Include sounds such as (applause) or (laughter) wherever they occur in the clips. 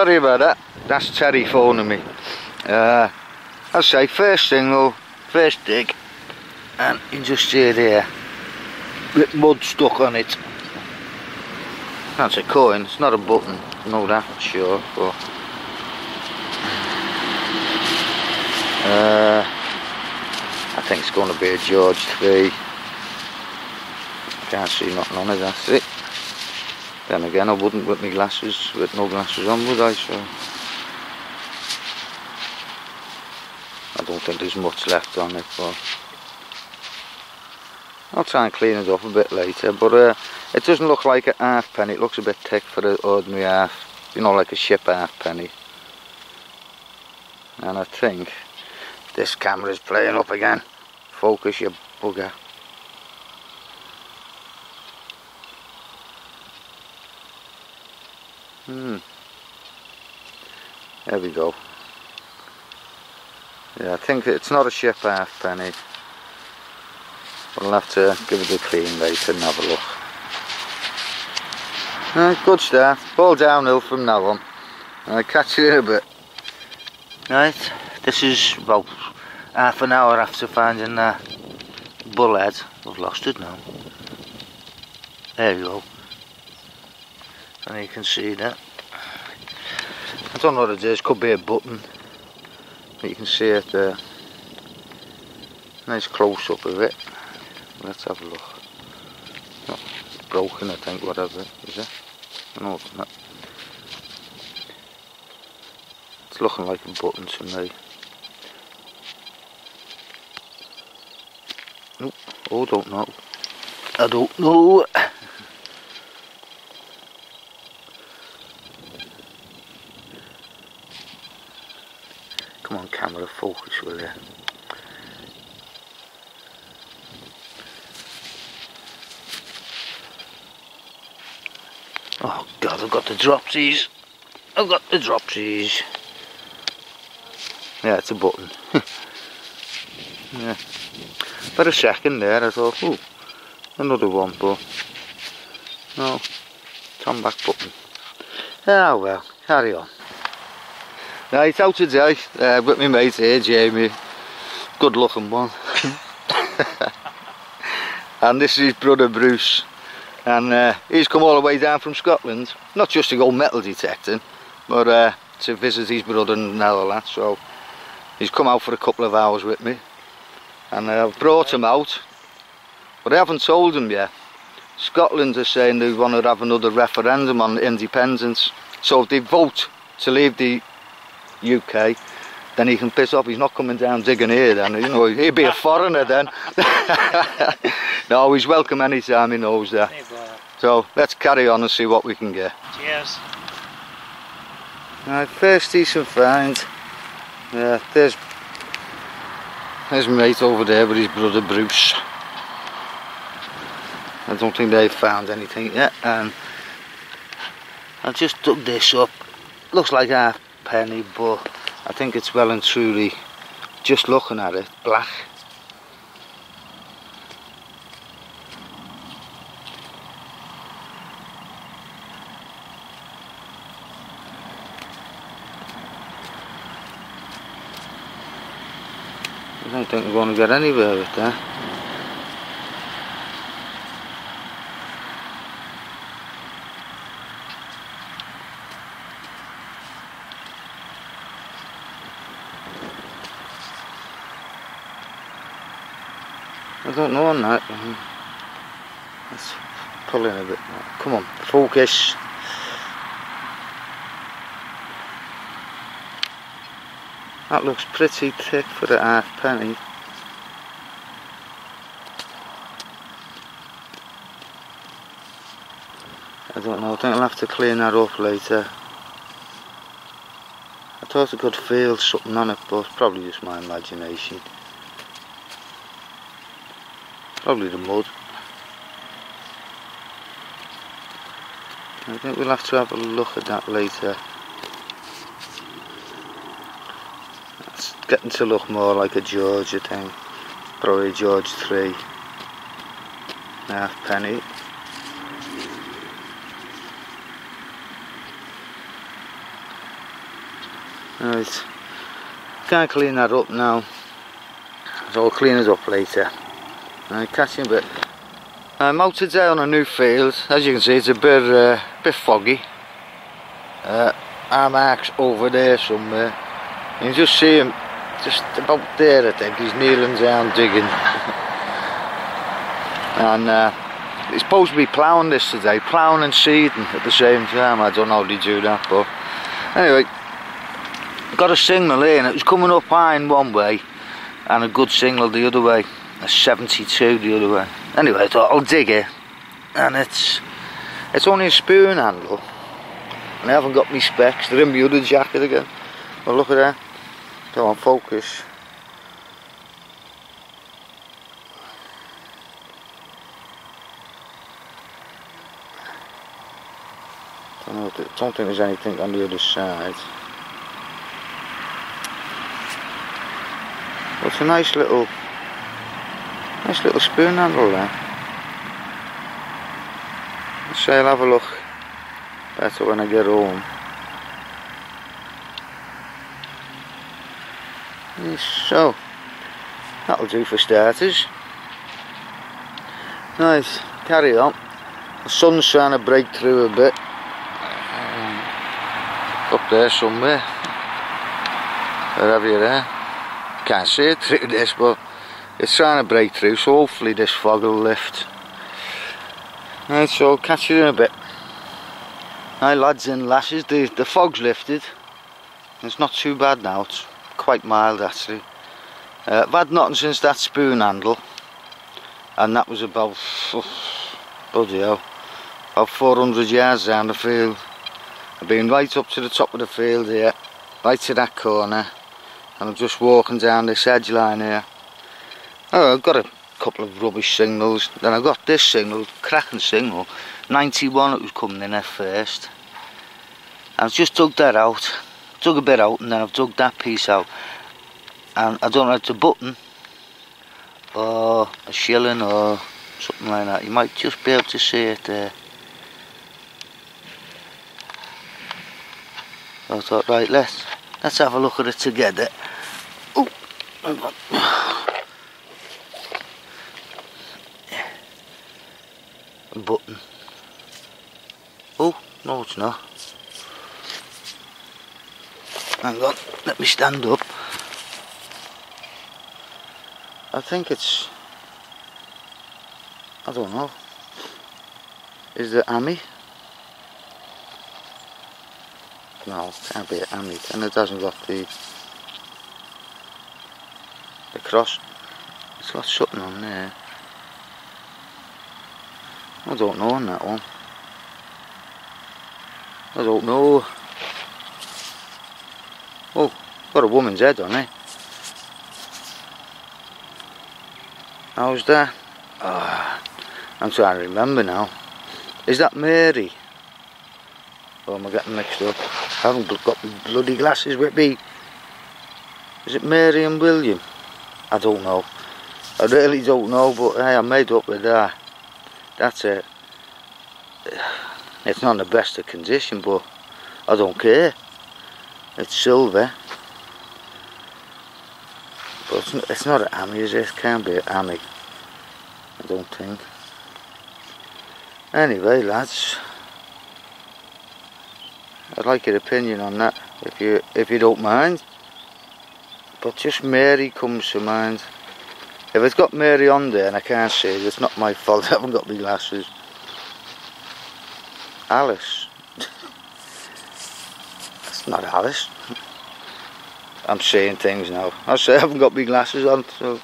sorry about that. That's Terry phoning me. Uh, I'll say first single, first dig, and you just see it here, with mud stuck on it. That's a coin, it's not a button, No, that for sure, but... Uh, I think it's going to be a George 3. Can't see nothing on it, that's it. Then again, I wouldn't with my glasses, with no glasses on, would I? So I don't think there's much left on it, but I'll try and clean it up a bit later. But uh, it doesn't look like a half penny. It looks a bit thick for an ordinary half, you know, like a ship half penny. And I think this camera's playing up again. Focus, you bugger. Hmm. There we go. Yeah, I think it's not a ship half penny. We'll have to give it a clean later and have a look. Right, good start. All downhill from now on. I'll catch you in a bit. Right, this is about half an hour after finding the bullhead. I've lost it now. There you go and you can see that. I don't know what it is, could be a button but you can see it there nice close up of it. Let's have a look. Broken I think whatever is it? No it's not. It's looking like a button to me. Nope. Oh don't know. I don't know Come on camera, Oh god, I've got the dropsies. I've got the dropsies. Yeah, it's a button. (laughs) yeah. For a second there I thought, oh, another one, but no, come back button. Ah well, carry on. Right, out today uh, with my mate here, Jamie. Good looking one. and this is his brother Bruce. And uh, he's come all the way down from Scotland, not just to go metal detecting, but uh, to visit his brother and all that. So he's come out for a couple of hours with me. And uh, I've brought him out, but I haven't told him yet. Scotland are saying they want to have another referendum on independence. So if they vote to leave the UK, then he can piss off. He's not coming down digging here then, you know, he'd be a foreigner then. (laughs) no, he's welcome anytime, he knows that. So let's carry on and see what we can get. Cheers. Right, first decent find. Yeah, there's there's mate over there with his brother Bruce. I don't think they've found anything yet. And I just dug this up. Looks like half penny but I think it's well and truly just looking at it black. I don't think we're going to get anywhere with eh? that I don't know on mm. that. Let's pull in a bit. Come on, focus. That looks pretty thick for the half penny. I don't know, I think I'll have to clean that up later. I thought I could feel something on it, but it's probably just my imagination. Probably the mud. I think we'll have to have a look at that later. It's getting to look more like a George, I think. Probably George 3. Half penny. Right. Can't clean that up now. So I'll clean it up later. Right, catch you in. I'm out today on a new field. As you can see, it's a bit, uh, bit foggy. Uh, Armax over there somewhere. You can just see him just about there I think. He's kneeling down digging. (laughs) and uh, he's supposed to be ploughing this today. Ploughing and seeding at the same time. I don't know how they do that but anyway. Got a signal here and it was coming up high in one way and a good signal the other way. A 72 the other way. Anyway, I thought I'll dig it and it's it's only a spoon handle and I haven't got my specs. They're in my other jacket again. Well, look at that. Come on, focus. Don't, know, don't think there's anything on the other side. Well, it's a nice little, nice little spoon handle there. So I'll have a look better when I get home. So, that'll do for starters. Nice, carry on. The sun's trying to break through a bit. Uh, up there somewhere. Wherever you're there. Can't see it through this, but it's trying to break through, so hopefully this fog will lift. Right, so I'll catch you in a bit. Hi lads and lasses, the, the fog's lifted. It's not too bad now, it's quite mild actually. Uh, I've had nothing since that spoon handle and that was about, oh, bloody hell, about 400 yards down the field. I've been right up to the top of the field here, right to that corner and I'm just walking down this edge line here. Oh, I've got a couple of rubbish signals, then I got this signal, cracking signal, 91 it was coming in at first. I've just dug that out dug a bit out and then I've dug that piece out. And I don't know if it's a button or a shilling or something like that. You might just be able to see it there. I thought right let's let's have a look at it together. Oh button oh no it's not. Hang on let me stand up. I think it's I don't know. Is it hammy no it can't be hammy and it hasn't got the the cross. It's got something on there I don't know on that one I don't know Oh, got a woman's head on it. How's that? Oh, I'm trying to remember now. Is that Mary? Oh, am I getting mixed up? I haven't got bloody glasses with me. Is it Mary and William? I don't know. I really don't know, but hey, I made up with that. That's it. It's not in the best of condition, but I don't care. It's silver. But it's not, it's not an hammy, is it? It can't be an hammy. I don't think. Anyway, lads. I'd like your opinion on that, if you if you don't mind. But just Mary comes to mind. If it's got Mary on there and I can't see it, it's not my fault, (laughs) I haven't got my glasses. Alice. It's not Alice. I'm saying things now. I say I haven't got my glasses on, so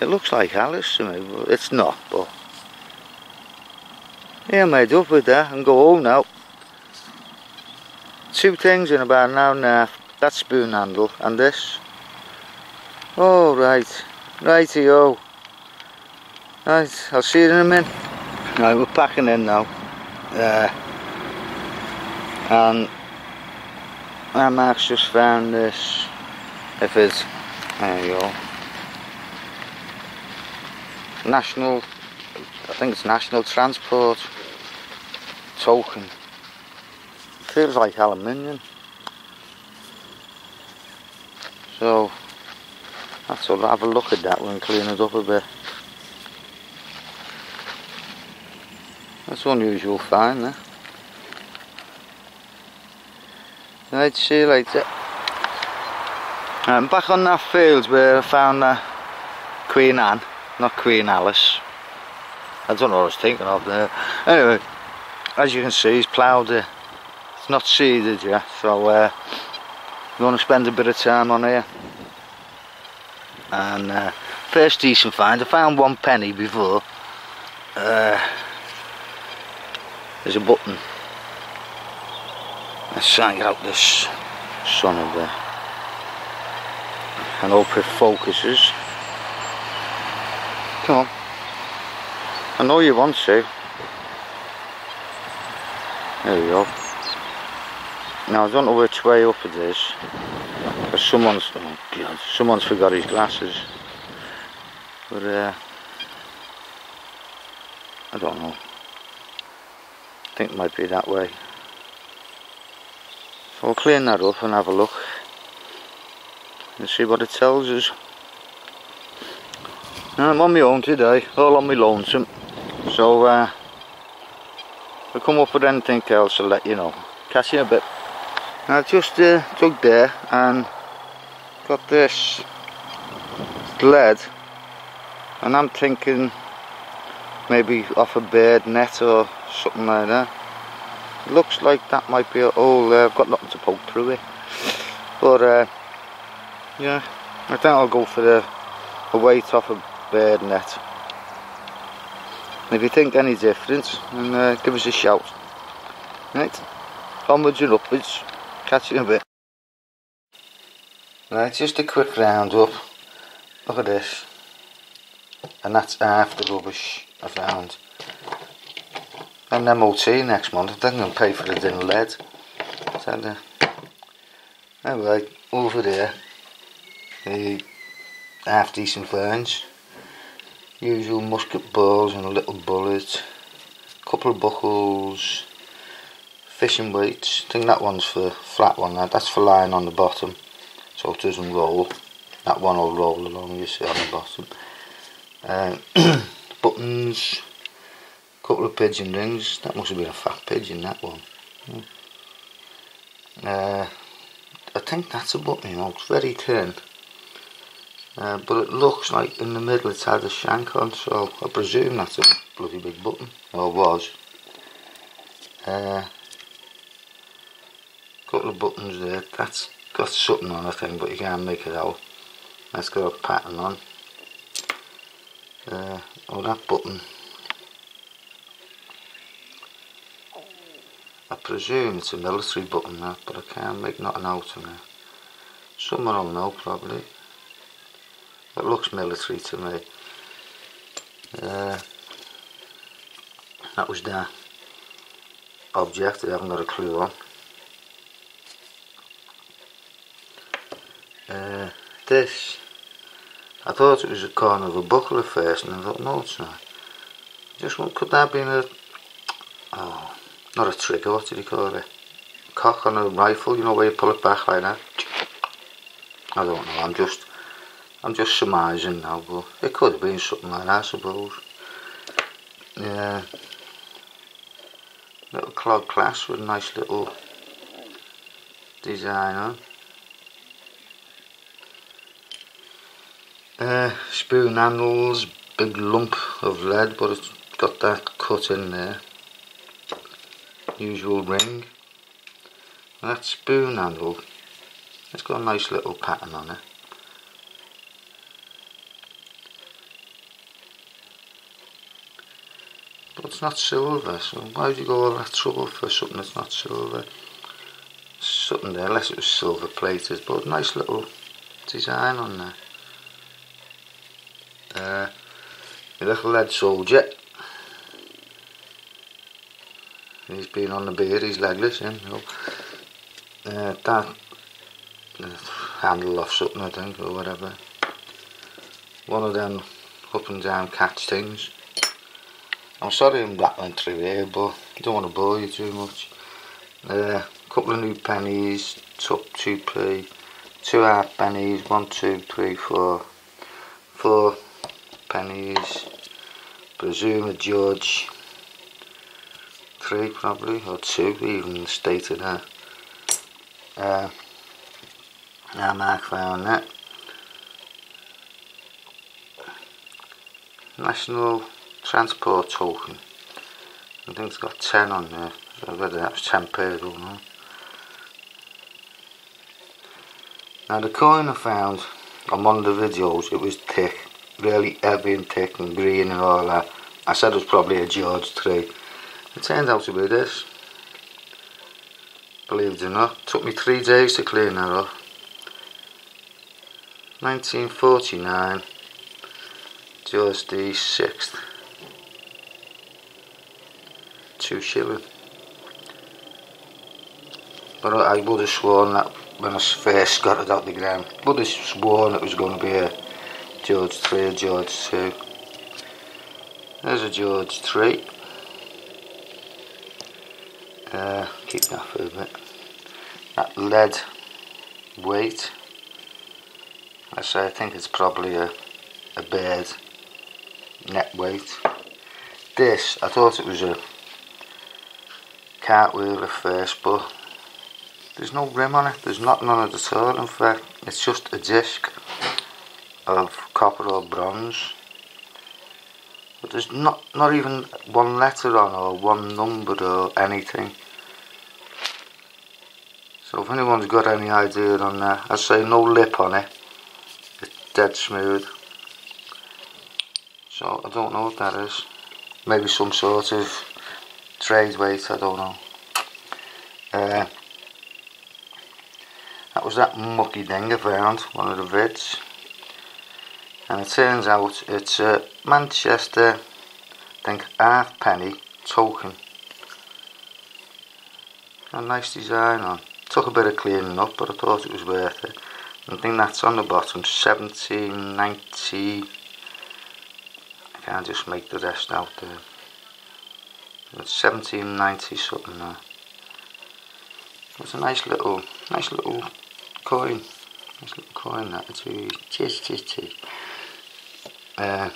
it looks like Alice to me, but it's not. But yeah, I'm made up with that and go home now. Two things in about an hour and a half. That spoon handle and this. Oh right, righty-o. Right, I'll see you in a minute. Right, we're packing in now. Uh, and my Max just found this if it's there you go national I think it's national transport token feels like aluminium So that's all. Have a look at that clean it up a bit. That's unusual find there. Right, see you later. I'm back on that field where I found uh, Queen Anne, not Queen Alice. I don't know what I was thinking of there. Anyway, as you can see, he's ploughed it. It's not seeded yet, so I'm going to spend a bit of time on here. And uh, first decent find, I found one penny before. Uh, there's a button. Let's try out this sun of there. And hope it focuses. Come on. I know you want to. There we go. Now I don't know which way up it is. Someone's oh god, someone's forgot his glasses. But uh I don't know. I think it might be that way. So I'll clean that up and have a look and see what it tells us. Now I'm on my own today, all on my lonesome. So uh, if I come up with anything else I'll let you know. Catch you in a bit. I just uh, dug there and got this lead and I'm thinking maybe off a bird net or something like that looks like that might be a hole there. I've got nothing to poke through it. But uh, yeah, I think I'll go for the, the weight off a bird net. And if you think any difference, then uh, give us a shout. Right, onwards and upwards. Catch you in a bit. Right, just a quick round up. Look at this. And that's half the rubbish I found. I'm MOT next month. I think I'm going to pay for it in lead. So, uh, anyway, over there, the half decent ferns. Usual musket balls and a little bullet. Couple of buckles. Fishing weights. I think that one's for flat one. That's for lying on the bottom, so it doesn't roll. That one will roll along. You see on the bottom. Uh, (clears throat) buttons couple of pigeon rings that must have been a fat pigeon that one hmm. uh, I think that's a button you know it's very thin uh, but it looks like in the middle it's had a shank on so I presume that's a bloody big button or was uh, couple of buttons there that's got something on I think but you can't make it out that's got a pattern on uh, oh that button I presume it's a military button that, but I can't make nothing out of it. Someone will know probably. It looks military to me. Uh, that was that object I haven't got a clue on. Uh, this, I thought it was a corner of a buckle at first and I thought no it's not. Just what could that have been a, oh not a trigger, what did he call it? Cock on a rifle, you know, where you pull it back like that. I don't know, I'm just, I'm just surmising now, but it could have been something like that, I suppose. Yeah. Little clog clasp with a nice little design on. Uh, spoon handles, big lump of lead, but it's got that cut in there usual ring. That spoon handle, it's got a nice little pattern on it. But it's not silver, so why would you go all that trouble for something that's not silver? Something there, unless it was silver plated, but nice little design on there. Uh, a little lead soldier. He's been on the beard, he's legless, yeah, you know. Uh, that uh, handle off something, I think, or whatever. One of them up and down catch things. I'm sorry I'm rattling through here, but I don't want to bore you too much. A uh, couple of new pennies, top 2p, two half pennies, one, two, three, four, four pennies, presume a judge, three probably, or two even stated there. Uh, now Mark found that. National Transport Token. I think it's got 10 on there. So whether that was 10 pairs or not. Now the coin I found on one of the videos, it was thick, really heavy and thick and green and all that. I said it was probably a George tree. It turned out to be this. Believe it or not. Took me three days to clean that off. 1949. George the 6th. Two shilling. But I would have sworn that when I first got it out the ground. Would have sworn it was going to be a George 3 or George 2. There's a George 3. Uh, keep that for a bit. That lead weight. I say I think it's probably a, a bird net weight. This, I thought it was a cartwheel at first, but there's no rim on it. There's nothing on it at all. In fact, it's just a disc of copper or bronze. But there's not not even one letter on or one number or anything. So if anyone's got any idea on that, I say no lip on it. It's dead smooth. So I don't know what that is. Maybe some sort of trade weight, I don't know. Uh, that was that mucky thing I found, one of the vids. And it turns out it's a Manchester, I think, halfpenny token. A nice design on. Took a bit of cleaning up, but I thought it was worth it. I think that's on the bottom, 1790 can't just make the rest out there. It's 1790 something there. It's a nice little, nice little coin. Nice little coin that. It's cheers, cheers. Uh,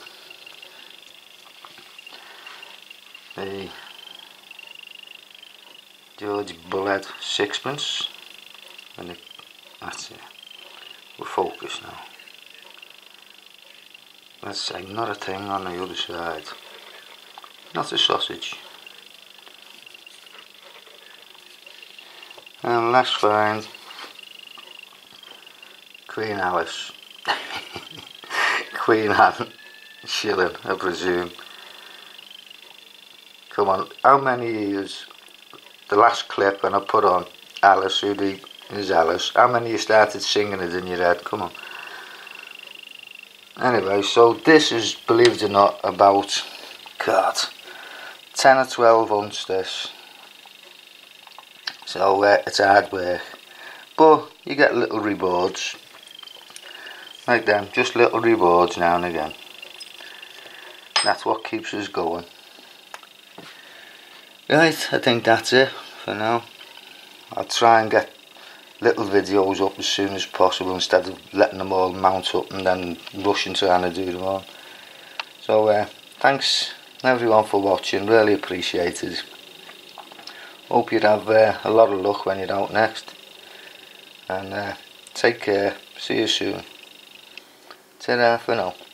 the George bullhead sixpence. And it, that's it. We're focused now let's say not a thing on the other side not a sausage and let's find Queen Alice (laughs) Queen Anne (laughs) shilling I presume come on how many years the last clip when I put on Alice who is Alice how many you started singing it in your head come on Anyway, so this is, believe it or not, about, God, 10 or 12 ounce this. So uh, it's hard work. But you get little rewards. Like them, just little rewards now and again. That's what keeps us going. Right, I think that's it for now. I'll try and get little videos up as soon as possible instead of letting them all mount up and then rushing to and do them all. So uh, thanks everyone for watching, really appreciated. Hope you'd have uh, a lot of luck when you're out next. And uh, take care, see you soon. Ta-ra for now.